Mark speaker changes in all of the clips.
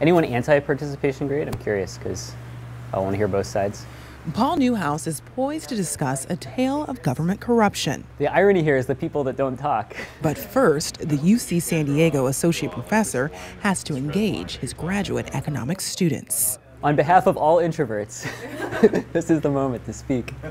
Speaker 1: Anyone anti-participation grade? I'm curious because I want to hear both sides.
Speaker 2: Paul Niehaus is poised to discuss a tale of government corruption.
Speaker 1: The irony here is the people that don't talk.
Speaker 2: But first, the UC San Diego associate professor has to engage his graduate economics students.
Speaker 1: On behalf of all introverts, this is the moment to speak.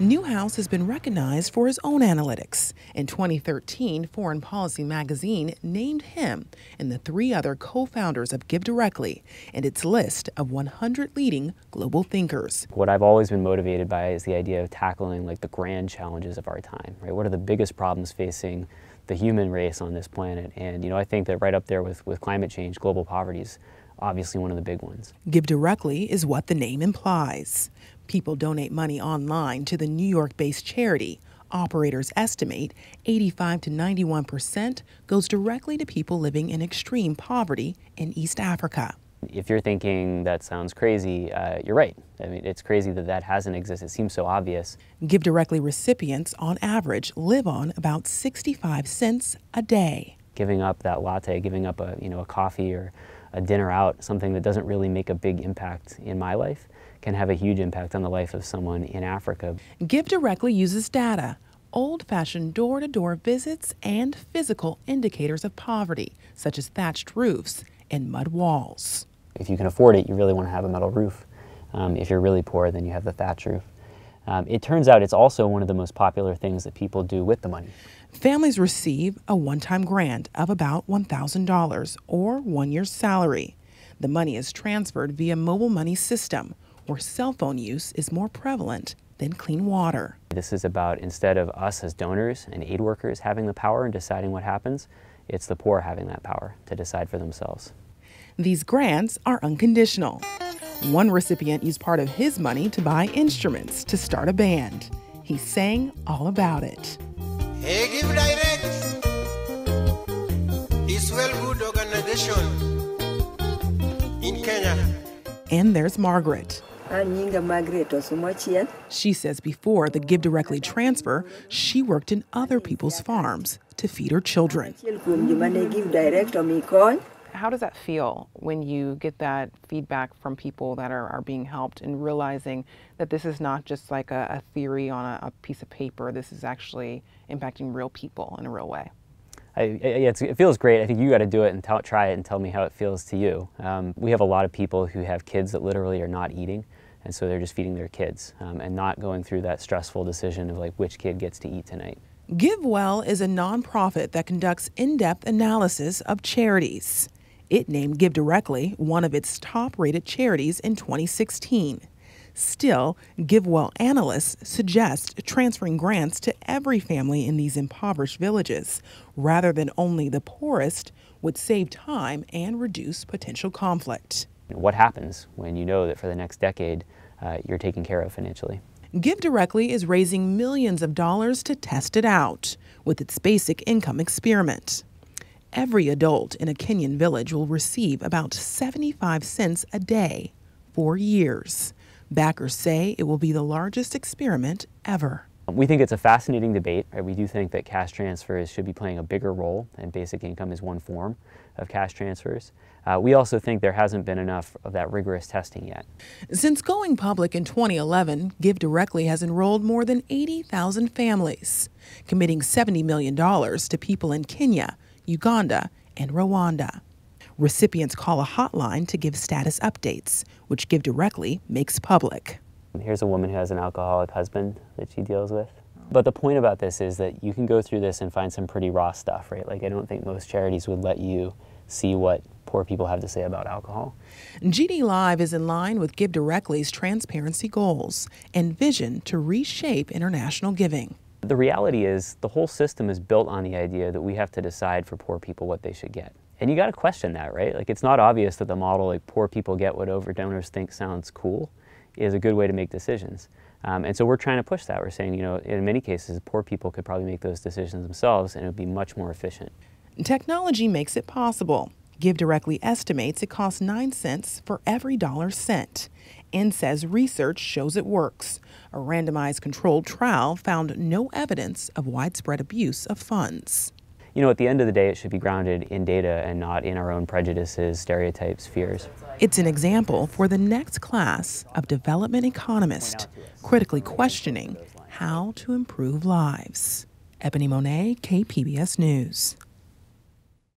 Speaker 2: Niehaus has been recognized for his own analytics. In 2013, Foreign Policy magazine named him and the three other co founders of Give Directly in its list of 100 leading global thinkers.
Speaker 1: What I've always been motivated by is the idea of tackling like the grand challenges of our time, right? What are the biggest problems facing the human race on this planet? And you know, I think that right up there with, with climate change, global poverty is obviously one of the big ones.
Speaker 2: Give Directly is what the name implies. People donate money online to the New York based charity. Operators estimate 85 to 91 percent goes directly to people living in extreme poverty in East Africa.
Speaker 1: If you're thinking that sounds crazy, uh, you're right. I mean, it's crazy that that hasn't existed. It seems so obvious.
Speaker 2: Give Directly recipients, on average, live on about 65 cents a day.
Speaker 1: Giving up that latte, giving up a, you know, a coffee or a dinner out, something that doesn't really make a big impact in my life, can have a huge impact on the life of someone in Africa.
Speaker 2: Give Directly uses data, old fashioned door to door visits, and physical indicators of poverty, such as thatched roofs and mud walls.
Speaker 1: If you can afford it, you really want to have a metal roof. Um, if you're really poor, then you have the thatch roof. Um, it turns out it's also one of the most popular things that people do with the money.
Speaker 2: Families receive a one time grant of about $1,000 or one year's salary. The money is transferred via mobile money system, where cell phone use is more prevalent than clean water.
Speaker 1: This is about instead of us as donors and aid workers having the power and deciding what happens, it's the poor having that power to decide for themselves.
Speaker 2: These grants are unconditional. One recipient used part of his money to buy instruments to start a band. He sang all about it.
Speaker 3: Hey, Give Direct is well good organization in Kenya.
Speaker 2: And there's Margaret.
Speaker 4: Margaret
Speaker 2: She says before the Give Directly transfer, she worked in other people's farms to feed her children.
Speaker 5: How does that feel when you get that feedback from people that are, are being helped and realizing that this is not just like a, a theory on a, a, piece of paper, this is actually impacting real people in a real way?
Speaker 1: I, it feels great. I think you got to do it and tell, try it and tell me how it feels to you. Um, we have a lot of people who have kids that literally are not eating, and so they're just feeding their kids um, and not going through that stressful decision of like which kid gets to eat tonight.
Speaker 2: GiveWell is a nonprofit that conducts in depth analysis of charities. It named Give Directly one of its top rated charities in 2016. Still, GiveWell analysts suggest transferring grants to every family in these impoverished villages rather than only the poorest would save time and reduce potential conflict.
Speaker 1: What happens when you know that for the next decade uh, you're taken care of financially?
Speaker 2: Give Directly is raising millions of dollars to test it out with its basic income experiment. Every adult in a Kenyan village will receive about 75 cents a day for years. Backers say it will be the largest experiment ever.
Speaker 1: We think it's a fascinating debate. Right? We do think that cash transfers should be playing a bigger role, and basic income is one form of cash transfers. Uh, we also think there hasn't been enough of that rigorous testing yet.
Speaker 2: Since going public in 2011, Give Directly has enrolled more than 80,000 families, committing $70 million to people in Kenya, Uganda, and Rwanda. Recipients call a hotline to give status updates, which Give Directly makes public.
Speaker 1: Here's a woman who has an alcoholic husband that she deals with. But the point about this is that you can go through this and find some pretty raw stuff, right? Like, I don't think most charities would let you see what poor people have to say about alcohol.
Speaker 2: GD Live is in line with Give Directly's transparency goals and vision to reshape international giving.
Speaker 1: The reality is, the whole system is built on the idea that we have to decide for poor people what they should get. And you got to question that, right? Like, it's not obvious that the model, like, poor people get what over donors think sounds cool, is a good way to make decisions. Um, and so we're trying to push that. We're saying, you know, in many cases, poor people could probably make those decisions themselves and it would be much more efficient.
Speaker 2: Technology makes it possible. Give Directly estimates it costs 9 cents for every dollar sent and says research shows it works. A randomized controlled trial found no evidence of widespread abuse of funds.
Speaker 1: you know, at the end of the day, it should be grounded in data and not in our own prejudices, stereotypes, fears.
Speaker 2: It's an example for the next class of development economists critically questioning how to improve lives. Ebone Monet, KPBS News.